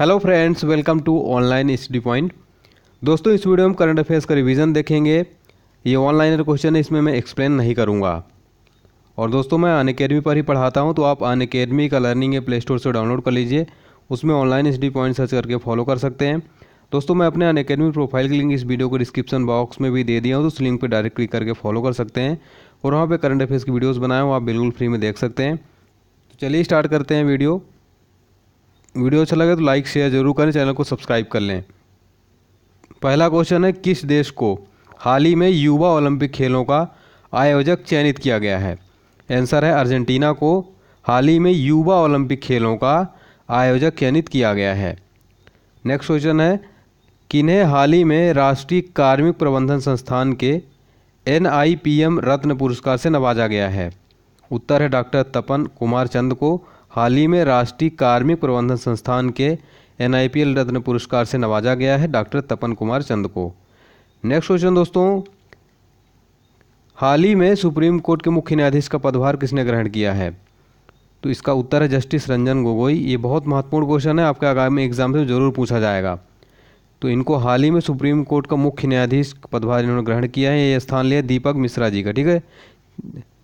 Hello friends welcome to online study point दोस्तों, इस video में करंट अफेयर्स का रिवीजन देखेंगे। ये ऑनलाइन क्वेश्चन है, इसमें मैं एक्सप्लेन नहीं करूँगा। और दोस्तों, मैं अन अकेडमी पर ही पढ़ाता हूँ तो आप अन अकेडमी का लर्निंग है प्ले स्टोर से डाउनलोड कर लीजिए। उसमें ऑनलाइन स्टडी पॉइंट सर्च करके फॉलो कर सकते हैं। दोस्तों, मैं अपने अन अकेडमी प्रोफ़ाइल की लिंक इस वीडियो को डिस्क्रिप्शन बॉक्स में भी दे दिया हूँ तो उस लिंक पर डायरेक्ट क्लिक करके फॉलो कर सकते हैं। और वहाँ पर करंट अफेयर्स की वीडियोज़ बनाए हो आप बिल्कुल फ्री में देख सकते हैं। तो चलिए स्टार्ट करते हैं वीडियो वीडियो अच्छा लगे तो लाइक शेयर ज़रूर करें, चैनल को सब्सक्राइब कर लें। पहला क्वेश्चन है, किस देश को हाल ही में युवा ओलंपिक खेलों का आयोजक चयनित किया गया है? आंसर है, अर्जेंटीना को हाल ही में युवा ओलंपिक खेलों का आयोजक चयनित किया गया है। नेक्स्ट क्वेश्चन है, किन्हें हाल ही में राष्ट्रीय कार्मिक प्रबंधन संस्थान के एनआईपीएम रत्न पुरस्कार से नवाजा गया है? उत्तर है, डॉक्टर तपन कुमार चंद को हाल ही में राष्ट्रीय कार्मिक प्रबंधन संस्थान के एनआईपीएल रत्न पुरस्कार से नवाजा गया है डॉक्टर तपन कुमार चंद को। नेक्स्ट क्वेश्चन दोस्तों, हाल ही में सुप्रीम कोर्ट के मुख्य न्यायाधीश का पदभार किसने ग्रहण किया है? तो इसका उत्तर है जस्टिस रंजन गोगोई। ये बहुत महत्वपूर्ण क्वेश्चन है, आपके आगामी एग्ज़ाम से ज़रूर पूछा जाएगा। तो इनको हाल ही में सुप्रीम कोर्ट का मुख्य न्यायाधीश पदभार इन्होंने ग्रहण किया है, ये स्थान लिया दीपक मिश्रा जी का, ठीक है?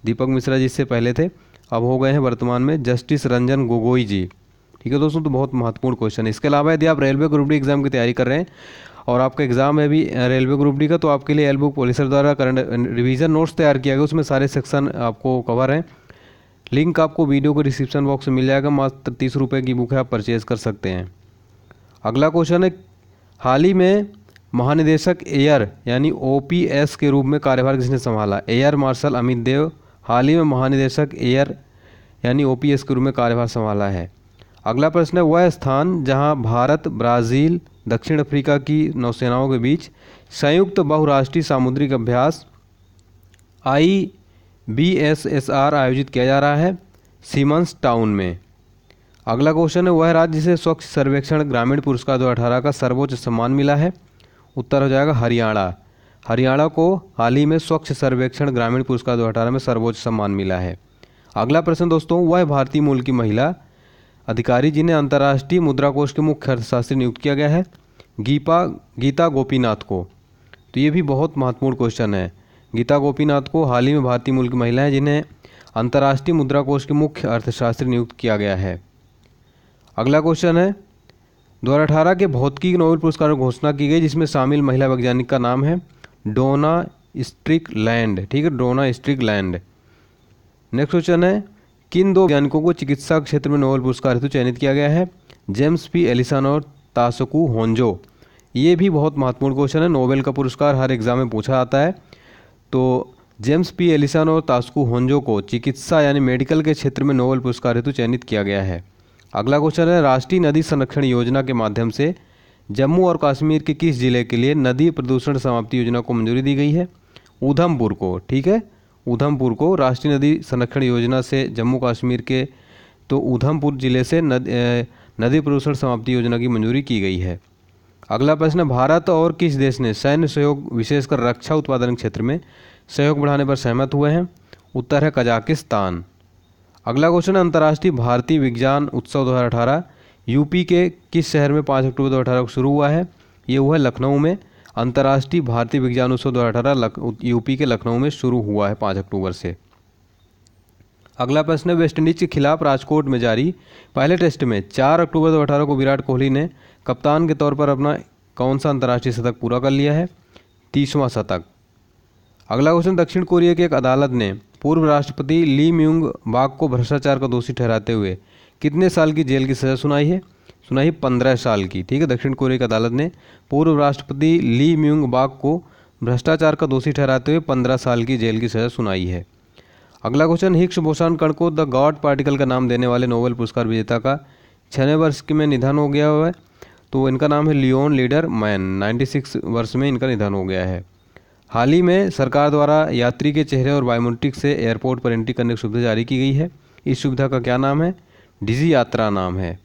दीपक मिश्रा जी इससे पहले थे। अब हो गए हैं वर्तमान में जस्टिस रंजन गोगोई जी। ठीक है दोस्तों तो बहुत महत्वपूर्ण क्वेश्चन है। इसके अलावा यदि आप रेलवे ग्रुप डी एग्ज़ाम की तैयारी कर रहे हैं और आपका एग्ज़ाम है भी रेलवे ग्रुप डी का तो आपके लिए एल बुक पॉलिसर द्वारा करंट रिवीजन नोट्स तैयार किया गया। उसमें सारे सेक्शन आपको कवर हैं। लिंक आपको वीडियो को डिस्क्रिप्शन बॉक्स में मिल जाएगा। मात्र तीस रुपये की बुक है, आप परचेज कर सकते हैं। अगला क्वेश्चन है, हाल ही में महानिदेशक एयर यानी ओपीएस के रूप में कार्यभार किसने संभाला? एयर मार्शल अमित देव हाल ही में महानिदेशक एयर, यानी ओपीएस के रूप में कार्यभार संभाला है। अगला प्रश्न है, वह स्थान जहाँ भारत, ब्राज़ील, दक्षिण अफ्रीका की नौसेनाओं के बीच संयुक्त बहुराष्ट्रीय सामुद्रिक अभ्यास, I B S S R आयोजित किया जा रहा है सीमंस टाउन में। अगला क्वेश्चन है, वह राज्य जिसे स्वच्छ सर्वेक्षण ग्रामीण पुरस्कार दो का सर्वोच्च सम्मान मिला है। उत्तर हो जाएगा हरियाणा। हरियाणा को हाल ही में स्वच्छ सर्वेक्षण ग्रामीण पुरस्कार दो में सर्वोच्च सम्मान मिला है। अगला प्रश्न दोस्तों, वह भारतीय मूल की महिला अधिकारी जिन्हें अंतर्राष्ट्रीय मुद्रा कोष के मुख्य अर्थशास्त्री नियुक्त किया गया है, गीपा, गीता गोपीनाथ को। तो ये भी बहुत महत्वपूर्ण क्वेश्चन है। गीता गोपीनाथ को हाल ही में भारतीय मूल की महिला है जिन्हें अंतर्राष्ट्रीय मुद्रा कोष के मुख्य अर्थशास्त्री नियुक्त किया गया है। अगला क्वेश्चन है, दो के भौतिकी नोबेल पुरस्कार घोषणा की गई, जिसमें शामिल महिला वैज्ञानिक का नाम है। डोना स्ट्रिक लैंड, ठीक है, Donna Strickland. Next question है, किन दो वैज्ञानिकों को चिकित्सा क्षेत्र में नोबेल पुरस्कार हेतु चयनित किया गया है? जेम्स पी एलिसन और तासकू होंजो। ये भी बहुत महत्वपूर्ण क्वेश्चन है, नोबेल का पुरस्कार हर एग्ज़ाम में पूछा जाता है। तो जेम्स पी एलिसन और तासकू होंजो को चिकित्सा यानी मेडिकल के क्षेत्र में नोबेल पुरस्कार हेतु चयनित किया गया है। अगला क्वेश्चन है, राष्ट्रीय नदी संरक्षण योजना के माध्यम से जम्मू और कश्मीर के किस ज़िले के लिए नदी प्रदूषण समाप्ति योजना को मंजूरी दी गई है? उधमपुर को ठीक है? उधमपुर को राष्ट्रीय नदी संरक्षण योजना से जम्मू कश्मीर के तो उधमपुर ज़िले से नद, नदी प्रदूषण समाप्ति योजना की मंजूरी की गई है। अगला प्रश्न भारत और किस देश ने सैन्य सहयोग विशेषकर रक्षा उत्पादन क्षेत्र में सहयोग बढ़ाने पर सहमत हुए हैं? उत्तर है कजाकिस्तान। अगला क्वेश्चन अंतर्राष्ट्रीय भारतीय विज्ञान उत्सव 2018 यूपी के किस शहर में पाँच अक्टूबर दो को शुरू हुआ है? ये हुआ है लखनऊ में। अंतर्राष्ट्रीय भारतीय विज्ञान उत्सव दो यूपी के लखनऊ में शुरू हुआ है पाँच अक्टूबर से। अगला प्रश्न है वेस्टइंडीज के खिलाफ राजकोट में जारी पहले टेस्ट में। चार अक्टूबर दो अठारह को विराट कोहली ने कप्तान के तौर पर अपना कौन सा अंतर्राष्ट्रीय शतक पूरा कर लिया है? तीसवां शतक। अगला क्वेश्चन, दक्षिण कोरिया की एक अदालत ने पूर्व राष्ट्रपति ली म्यूंग बाग को भ्रष्टाचार का दोषी ठहराते हुए कितने साल की जेल की सज़ा सुनाई है? सुनाई पंद्रह साल की, ठीक है? दक्षिण कोरिया की अदालत ने पूर्व राष्ट्रपति ली म्यूंग बाग को भ्रष्टाचार का दोषी ठहराते हुए पंद्रह साल की जेल की सज़ा सुनाई है। अगला क्वेश्चन, हिक्स बोसान कण को द गॉड पार्टिकल का नाम देने वाले नोबेल पुरस्कार विजेता का छः वर्ष के में निधन हो गया है। तो इनका नाम है लियोन लीडर मैन 96 वर्ष में इनका निधन हो गया है। हाल ही में सरकार द्वारा यात्री के चेहरे और बायोमेट्रिक से एयरपोर्ट पर एंट्री करने की सुविधा जारी की गई है। इस सुविधा का क्या नाम है? डिजी यात्रा नाम है।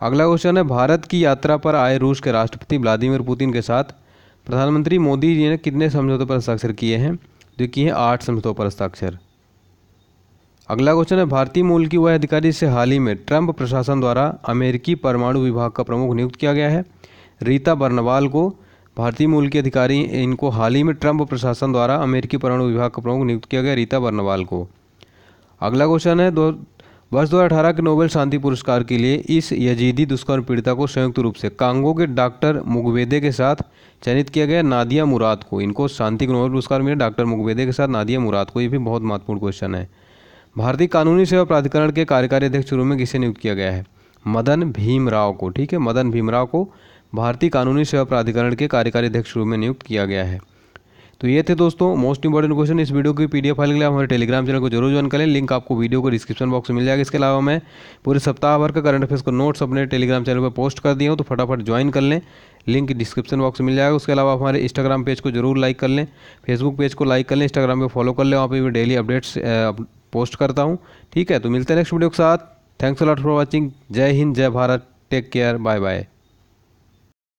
अगला क्वेश्चन है, भारत की यात्रा पर आए रूस के राष्ट्रपति व्लादिमीर पुतिन के साथ प्रधानमंत्री मोदी जी ने कितने समझौतों पर हस्ताक्षर किए हैं? जो किए हैं आठ समझौतों पर हस्ताक्षर। अगला क्वेश्चन है, भारतीय मूल की वह अधिकारी से हाल ही में ट्रंप प्रशासन द्वारा अमेरिकी परमाणु विभाग का प्रमुख नियुक्त किया गया है, रीता बर्नवाल को। भारतीय मूल के अधिकारी इनको हाल ही में ट्रंप प्रशासन द्वारा अमेरिकी परमाणु विभाग का प्रमुख नियुक्त किया गया, रीता बर्नवाल को। अगला क्वेश्चन है, दो वर्ष 2018 के नोबेल शांति पुरस्कार के लिए इस यजीदी दुष्कर्म पीड़िता को संयुक्त रूप से कांगो के डॉक्टर मुगवेदे के साथ चयनित किया गया नादिया मुराद को। इनको शांति का नोबेल पुरस्कार मिले। डॉक्टर मुगवेदे के साथ नादिया मुराद को। ये भी बहुत महत्वपूर्ण क्वेश्चन है। भारतीय कानूनी सेवा प्राधिकरण के कार्यकारी अध्यक्ष रूप में किसे नियुक्त किया गया है? मदन भीमराव को। ठीक है, मदन भीमराव को भारतीय कानूनी सेवा प्राधिकरण के कार्यकारी अध्यक्ष रूप में नियुक्त किया गया है। तो ये थे दोस्तों मोस्ट इंपॉर्टेंट क्वेश्चन इस वीडियो की पीडीएफ फ़ाइल के लिए। हमारे टेलीग्राम चैनल को ज़रूर ज्वाइन करें। लिंक आपको वीडियो को डिस्क्रिप्शन बॉक्स में मिल जाएगा। इसके अलावा मैं पूरे सप्ताह भर का करंट अफेयर्स को नोट्स अपने टेलीग्राम चैनल पर पोस्ट कर दिया हूँ तो फटाफट ज्वाइन कर लें। लिंक डिस्क्रिप्शन बॉक्स में मिल जाएगा। उसके अलावा हमारे इंस्टाग्राम पेज को ज़रूर लाइक कर लें। फेसबुक पेज को लाइक कर लें। इंस्टाग्राम पर फॉलो कर लें। वहाँ पर भी डेली अपडेट्स पोस्ट करता हूँ। ठीक है तो मिलते हैं नेक्स्ट वीडियो के साथ। Thanks lot for watching Jai Hind, Jai Bharat. Take care bye bye